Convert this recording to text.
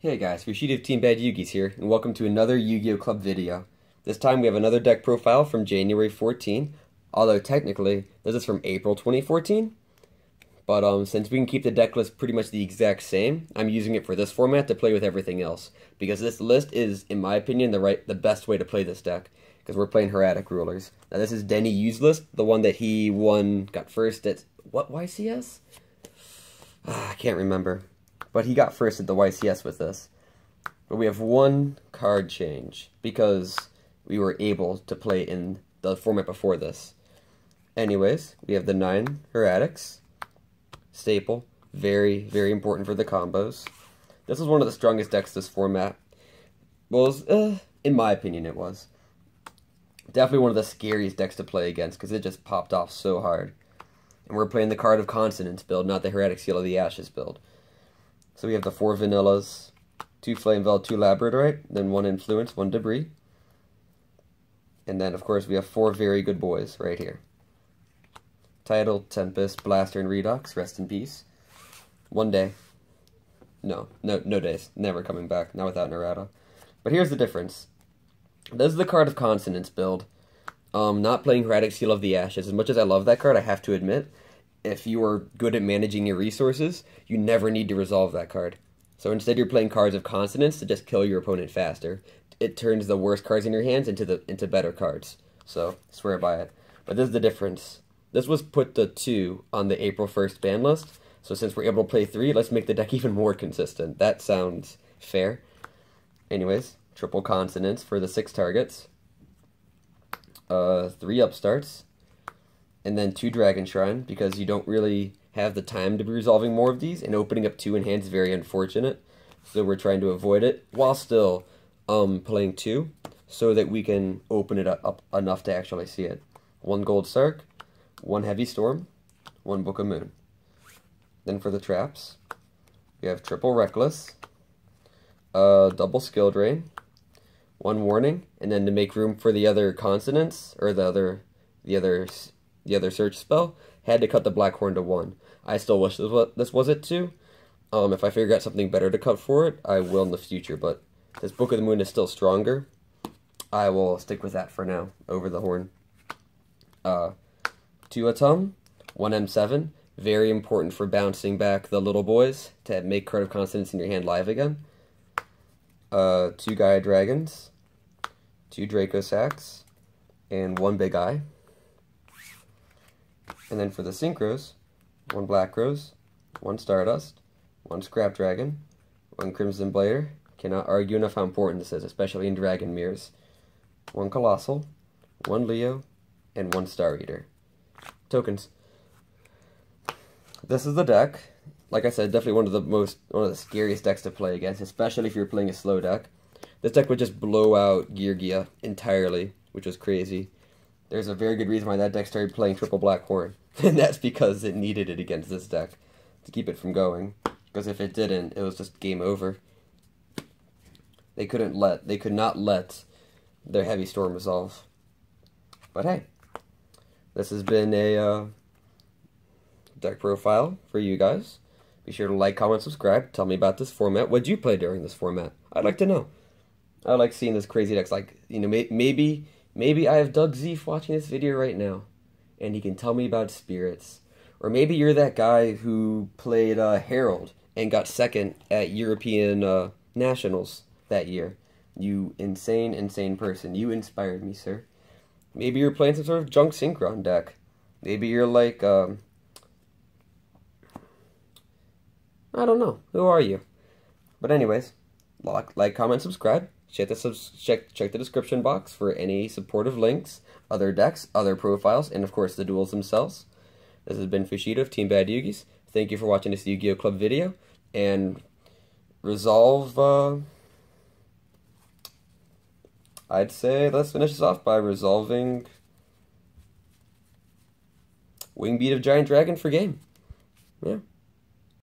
Hey guys, Fugitive Team Bad Yugis here, and welcome to another Yu-Gi-Oh! Club video. This time we have another deck profile from January 14, although technically this is from April 2014. But um, since we can keep the deck list pretty much the exact same, I'm using it for this format to play with everything else. Because this list is, in my opinion, the right, the best way to play this deck. Because we're playing Hieratic Rulers. Now this is Denny Yu's list, the one that he won, got first at, what YCS? Ah, I can't remember but he got first at the YCS with this. But we have one card change because we were able to play in the format before this. Anyways, we have the nine Hieratics. Staple. Very, very important for the combos. This was one of the strongest decks this format. Well, was, uh, in my opinion, it was. Definitely one of the scariest decks to play against because it just popped off so hard. And we're playing the card of Consonance build, not the Hieratic Seal of the Ashes build. So we have the four vanillas, two flame veil, two labradorite, then one influence, one debris. And then, of course, we have four very good boys right here. Tidal, Tempest, Blaster, and Redox, rest in peace. One day. No, no, no days. Never coming back. Not without Narada. But here's the difference. This is the card of Consonance build. Um, not playing Hieratic Seal of the Ashes. As much as I love that card, I have to admit, if you are good at managing your resources, you never need to resolve that card. So instead you're playing cards of consonance to just kill your opponent faster. It turns the worst cards in your hands into the into better cards. So swear by it. But this is the difference. This was put the 2 on the April 1st ban list. So since we're able to play 3, let's make the deck even more consistent. That sounds fair. Anyways, triple consonance for the 6 targets. Uh, 3 upstarts and then two Dragon Shrine, because you don't really have the time to be resolving more of these, and opening up two in hand is very unfortunate. So we're trying to avoid it, while still um, playing two, so that we can open it up enough to actually see it. One Gold Sark, one Heavy Storm, one Book of Moon. Then for the traps, we have Triple Reckless, uh, Double Skill Drain, one Warning, and then to make room for the other consonance, or the other, the other the other search spell, had to cut the black horn to 1. I still wish this was, this was it too. Um, if I figure out something better to cut for it, I will in the future, but this Book of the Moon is still stronger. I will stick with that for now, over the horn. Uh, two Atum, one M7, very important for bouncing back the little boys to make Card of Consonance in your hand live again. Uh, two Gaia Dragons, two Dracossacks, and one Big Eye. And then for the synchros, one Black Rose, one Stardust, one Scrap Dragon, one Crimson Blader. Cannot argue enough how important this is, especially in Dragon Mirrors. One Colossal, one Leo, and one Star Eater. Tokens. This is the deck. Like I said, definitely one of the most one of the scariest decks to play against, especially if you're playing a slow deck. This deck would just blow out Geargia entirely, which was crazy there's a very good reason why that deck started playing triple black horn, and that's because it needed it against this deck to keep it from going. Because if it didn't, it was just game over. They couldn't let, they could not let their heavy storm resolve. But hey, this has been a uh, deck profile for you guys. Be sure to like, comment, subscribe. Tell me about this format. What'd you play during this format? I'd like to know. I like seeing this crazy decks. Like, you know, may maybe Maybe I have Doug Zeeff watching this video right now, and he can tell me about spirits. Or maybe you're that guy who played uh, Harold and got second at European uh, Nationals that year. You insane, insane person. You inspired me, sir. Maybe you're playing some sort of junk synchron deck. Maybe you're like, um, I don't know. Who are you? But anyways, like, like, comment, subscribe. Check the, check, check the description box for any supportive links, other decks, other profiles, and of course the duels themselves. This has been Fushida of Team Bad Yugis. Thank you for watching this Yu-Gi-Oh! Club video, and resolve, uh, I'd say let's finish this off by resolving Wingbeat of Giant Dragon for game. Yeah.